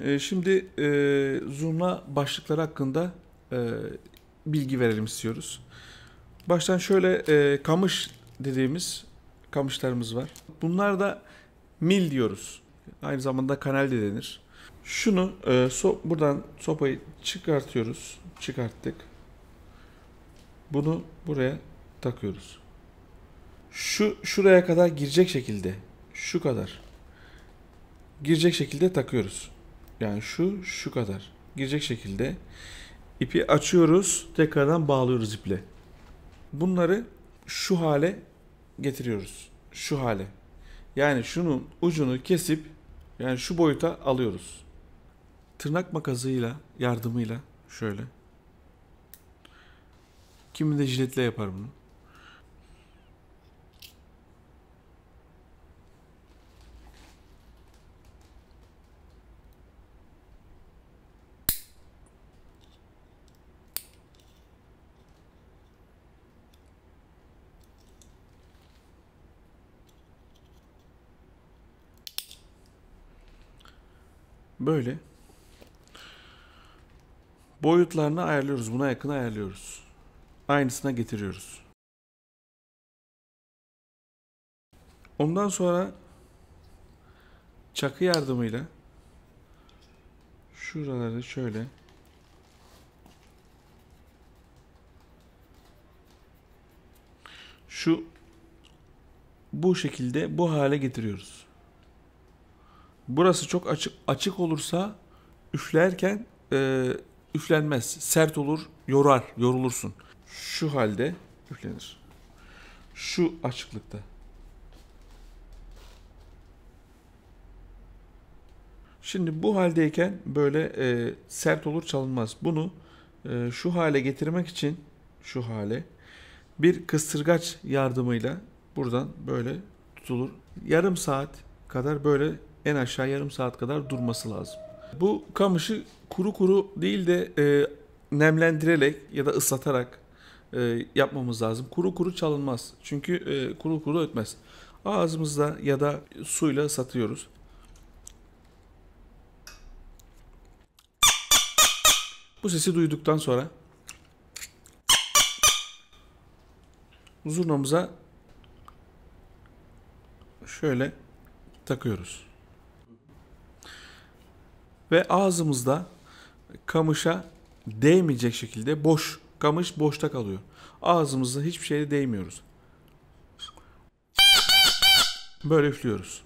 E, şimdi e, zurna başlıkları hakkında e, bilgi verelim istiyoruz. Baştan şöyle e, kamış dediğimiz kamışlarımız var. Bunlar da mil diyoruz. Aynı zamanda kanal de denir. Şunu e, so, buradan sopayı çıkartıyoruz. Çıkarttık. Bunu buraya takıyoruz. Şu şuraya kadar girecek şekilde şu kadar girecek şekilde takıyoruz. Yani şu şu kadar girecek şekilde ipi açıyoruz, tekrardan bağlıyoruz iple. Bunları şu hale getiriyoruz. Şu hale. Yani şunun ucunu kesip yani şu boyuta alıyoruz. Tırnak makasıyla yardımıyla şöyle. Kimi de jiletle yapar bunu. Böyle. Boyutlarını ayarlıyoruz. Buna yakın ayarlıyoruz. Aynısına getiriyoruz. Ondan sonra çakı yardımıyla şuraları şöyle şu bu şekilde bu hale getiriyoruz. Burası çok açık açık olursa üflerken e, üflenmez. Sert olur, yorar, yorulursun. Şu halde üflenir. Şu açıklıkta. Şimdi bu haldeyken böyle e, sert olur çalınmaz. Bunu e, şu hale getirmek için şu hale bir kıstırgaç yardımıyla buradan böyle tutulur. Yarım saat kadar böyle en aşağı yarım saat kadar durması lazım. Bu kamışı kuru kuru değil de e, nemlendirerek ya da ıslatarak e, yapmamız lazım. Kuru kuru çalınmaz. Çünkü e, kuru kuru ötmez. Ağzımızda ya da suyla ıslatıyoruz. Bu sesi duyduktan sonra zurnamıza şöyle takıyoruz ve ağzımızda kamışa değmeyecek şekilde boş, kamış boşta kalıyor. Ağzımızda hiçbir şeye değmiyoruz. Böyle üflüyoruz.